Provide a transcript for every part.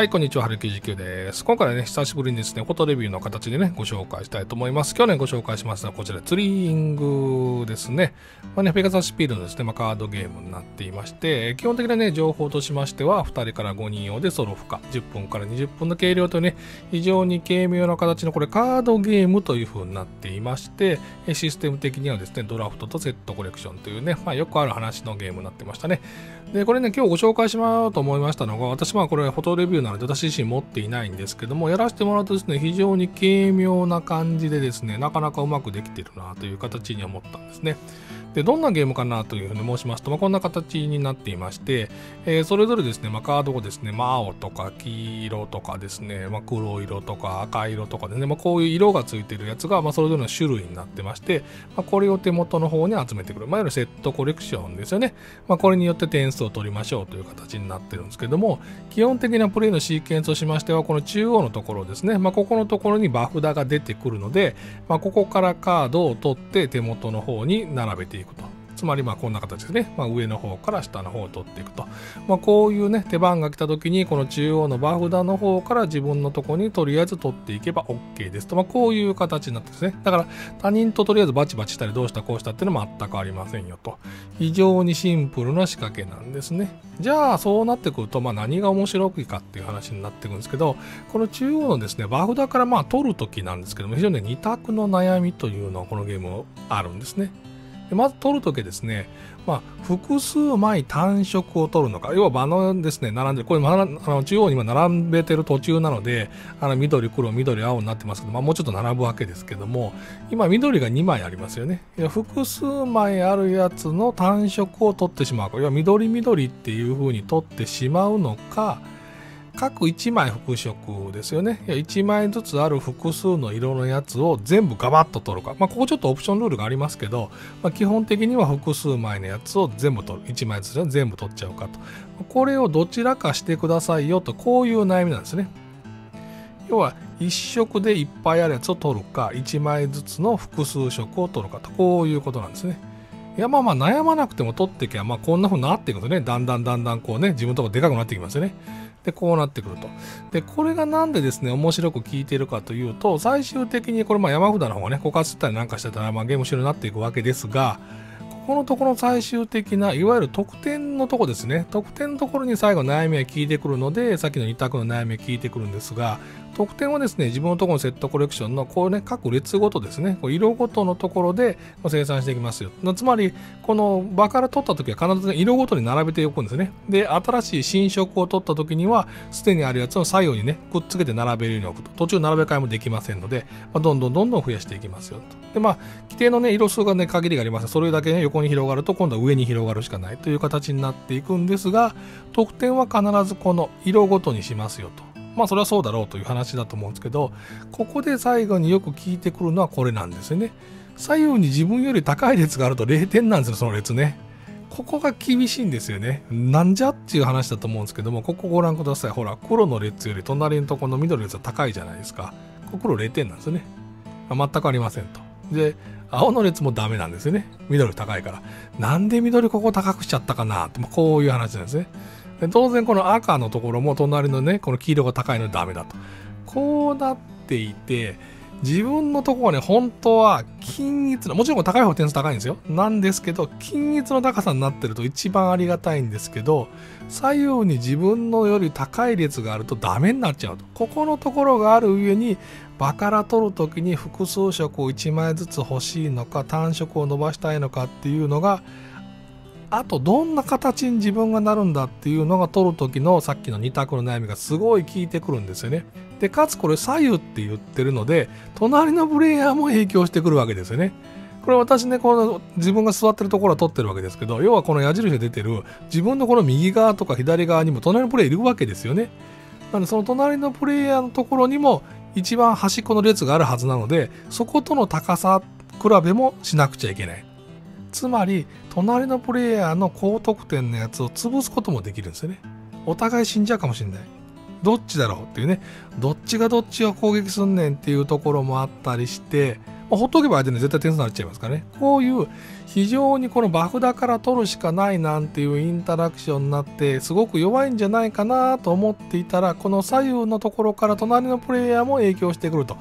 はい、こんにちは、春99です。今回はね、久しぶりにですね、フォトレビューの形でね、ご紹介したいと思います。去年ご紹介しましたこちら、ツリーイングですね。まあね、ペガサスピードのですね、まあ、カードゲームになっていまして、基本的なね、情報としましては、2人から5人用でソロ負荷、10分から20分の計量というね、非常に軽妙な形のこれ、カードゲームという風になっていまして、システム的にはですね、ドラフトとセットコレクションというね、まあ、よくある話のゲームになってましたね。で、これね、今日ご紹介しまうと思いましたのが、私はこれ、フォトレビューのなので、私自身持っていないんですけども、やらせてもらうとですね、非常に軽妙な感じでですね、なかなかうまくできてるなという形に思ったんですね。でどんなゲームかなというふうに申しますと、まあ、こんな形になっていまして、えー、それぞれですね、まあ、カードをですね、まあ、青とか黄色とかですね、まあ、黒色とか赤色とかでね、まあ、こういう色がついてるやつが、まあ、それぞれの種類になってまして、まあ、これを手元の方に集めてくる、まあ、いわゆるセットコレクションですよね、まあ、これによって点数を取りましょうという形になってるんですけども基本的なプレイのシーケンスとしましてはこの中央のところですね、まあ、ここのところにバフ札が出てくるので、まあ、ここからカードを取って手元の方に並べていく。つまりまあこんな形ですね、まあ、上の方から下の方を取っていくと、まあ、こういうね手番が来た時にこの中央のバフ札の方から自分のとこにとりあえず取っていけば OK です。と、まあ、こういう形になってですね。だから他人ととりあえずバチバチしたりどうしたこうしたっていうのも全くありませんよと。非常にシンプルな仕掛けなんですね。じゃあそうなってくるとまあ何が面白いかっていう話になってくるんですけどこの中央のですねバフ札からまあ取る時なんですけども非常に2択の悩みというのはこのゲームあるんですね。でまず取るときですね、まあ、複数枚単色を取るのか、要は場のですね、並んでる、これ、あの中央に今並べてる途中なので、あの緑、黒、緑、青になってますけど、まあ、もうちょっと並ぶわけですけども、今、緑が2枚ありますよね。複数枚あるやつの単色を取ってしまうか、要は緑、緑っていう風に取ってしまうのか、各1枚複色ですよね。1枚ずつある複数の色のやつを全部ガバッと取るか。まあ、ここちょっとオプションルールがありますけど、まあ、基本的には複数枚のやつを全部取る。1枚ずつ全部取っちゃうかと。これをどちらかしてくださいよと、こういう悩みなんですね。要は、1色でいっぱいあるやつを取るか、1枚ずつの複数色を取るかと、こういうことなんですね。いやまあまあ悩まなくても取っていけば、まあ、こんな風になっていくとね、だんだんだんだんこうね、自分のとこでかくなってきますよね。で、こうなってくると。で、これがなんでですね、面白く効いてるかというと、最終的にこれまあ山札の方がね、枯渇したりなんかしてたら、まあゲーム終了になっていくわけですが、ここのところ最終的ないわゆる得点のとこですね得点のところに最後悩みが効いてくるのでさっきの2択の悩みが効いてくるんですが得点はですね、自分のところのセットコレクションのこうね、各列ごとですね、こう色ごとのところで生産していきますよ。つまり、この場から取った時は必ず色ごとに並べておくんですね。で、新しい新色を取った時には、すでにあるやつを左右にね、くっつけて並べるように置くと。途中並べ替えもできませんので、まあ、どんどんどんどん増やしていきますよと。で、まあ、規定のね、色数がね、限りがあります。それだけね、横に広がると、今度は上に広がるしかないという形になっていくんですが、得点は必ずこの色ごとにしますよと。まあそれはそうだろうという話だと思うんですけどここで最後によく聞いてくるのはこれなんですよね。左右に自分より高い列があると0点なんですよその列ね。ここが厳しいんですよね。なんじゃっていう話だと思うんですけどもここご覧ください。ほら黒の列より隣のとこの緑の列は高いじゃないですか。ここ黒0点なんですよね、全くありませんと。で青の列もダメなんですよね。緑高いから。なんで緑ここ高くしちゃったかなってこういう話なんですね。で当然この赤のところも隣のねこの黄色が高いのでダメだと。こうなっていて自分のところはね本当は均一なもちろん高い方点数高いんですよ。なんですけど均一の高さになってると一番ありがたいんですけど左右に自分のより高い列があるとダメになっちゃうと。ここのところがある上に場から取る時に複数色を1枚ずつ欲しいのか単色を伸ばしたいのかっていうのがあとどんな形に自分がなるんだっていうのが取る時のさっきの2択の悩みがすごい効いてくるんですよね。でかつこれ左右って言ってるので隣のプレイヤーも影響してくるわけですよね。これ私ねこの自分が座ってるところは取ってるわけですけど要はこの矢印が出てる自分のこの右側とか左側にも隣のプレイヤーいるわけですよね。なのでその隣のプレイヤーのところにも一番端っこの列があるはずなのでそことの高さ比べもしなくちゃいけない。つまり隣のプレイヤーの高得点のやつを潰すこともできるんですよね。お互い死んじゃうかもしれない。どっちだろうっていうね。どっちがどっちを攻撃すんねんっていうところもあったりして、ほっとけば相手に絶対点数になっちゃいますからね。こういう非常にこのバフだから取るしかないなんていうインタラクションになってすごく弱いんじゃないかなと思っていたらこの左右のところから隣のプレイヤーも影響してくると。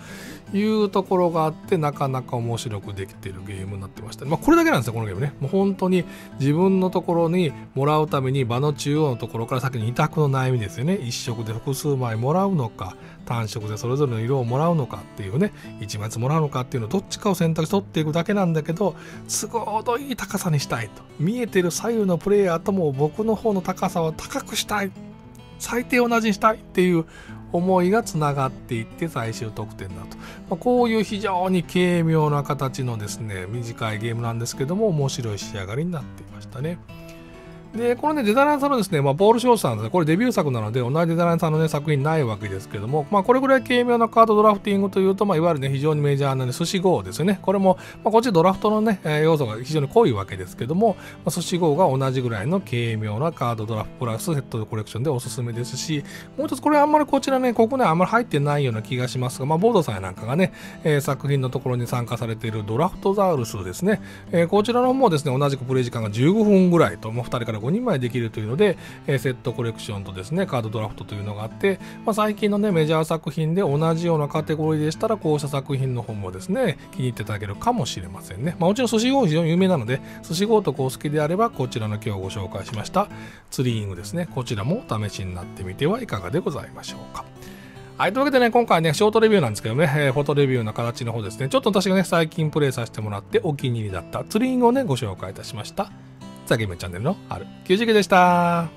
いうところがあってなかなか面白くできているゲームになってました、まあ、これだけなんですよこのゲームね。もう本当に自分のところにもらうために場の中央のところから先に二択の悩みですよね。一色で複数枚もらうのか単色でそれぞれの色をもらうのかっていうね1枚ずつもらうのかっていうのどっちかを選択し取っていくだけなんだけど都合のいい高さにしたいと。見えてる左右のプレイヤーとも僕の方の高さを高くしたい。最低同じにしたいっていう思いがつながっていって最終得点だと、まあ、こういう非常に軽妙な形のですね短いゲームなんですけども面白い仕上がりになっていましたね。で、このね、デザイナーさんのですね、まあ、ポール・ショーさんですね、これデビュー作なので、同じデザイナーさんのね、作品ないわけですけども、まあ、これぐらい軽妙なカードドラフティングというと、まあ、いわゆるね、非常にメジャーなね、寿司号ですよね。これも、まあ、こっちドラフトのね、要素が非常に濃いわけですけども、まあ、寿司号が同じぐらいの軽妙なカードドラフトプラスセットコレクションでおすすめですし、もう一つ、これあんまりこちらね、ここね、あんまり入ってないような気がしますが、まあ、ボードさんやなんかがね、えー、作品のところに参加されているドラフトザウルスですね、えー、こちらの方もですね、同じくプレイ時間が15分ぐらいと、もう2人から5人前できるというので、え、セットコレクションとですね、カードドラフトというのがあって、まあ、最近のね、メジャー作品で同じようなカテゴリーでしたら、こうした作品の方もですね、気に入っていただけるかもしれませんね。まあ、もちろん寿司号非常に有名なので、寿司号とこう好きであれば、こちらの今日ご紹介しましたツリーイングですね。こちらもお試しになってみてはいかがでございましょうか。はい、というわけでね、今回ね、ショートレビューなんですけどね、えー、フォトレビューの形の方ですね、ちょっと私がね、最近プレイさせてもらってお気に入りだったツリーイングをね、ご紹介いたしました。ザ・ゲームチャンネルの春90でした。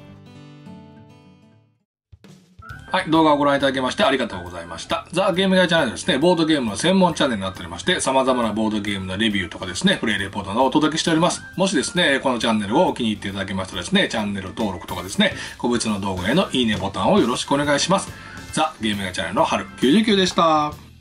はい、動画をご覧いただきましてありがとうございました。ザ・ゲームガイチャンネルですね、ボードゲームの専門チャンネルになっておりまして、様々なボードゲームのレビューとかですね、プレイレポートなどをお届けしております。もしですね、このチャンネルをお気に入っていただけましたらですね、チャンネル登録とかですね、個別の動画へのいいねボタンをよろしくお願いします。ザ・ゲームガイチャンネルの春99でした。